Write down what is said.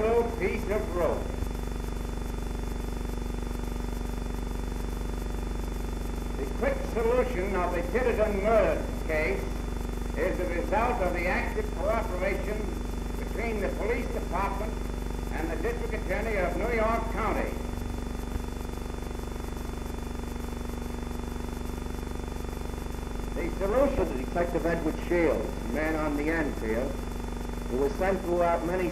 piece of rope. The quick solution of the Titterton murder case is the result of the active cooperation between the police department and the district attorney of New York County. The solution to Detective Edward Shields, man on the Enfield, who was sent throughout many